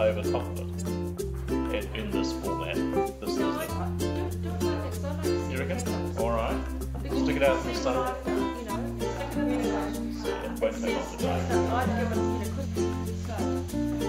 over top of it in, in this format. This is No, it. You reckon? All right. Stick it out in the sun. So It won't take off the day.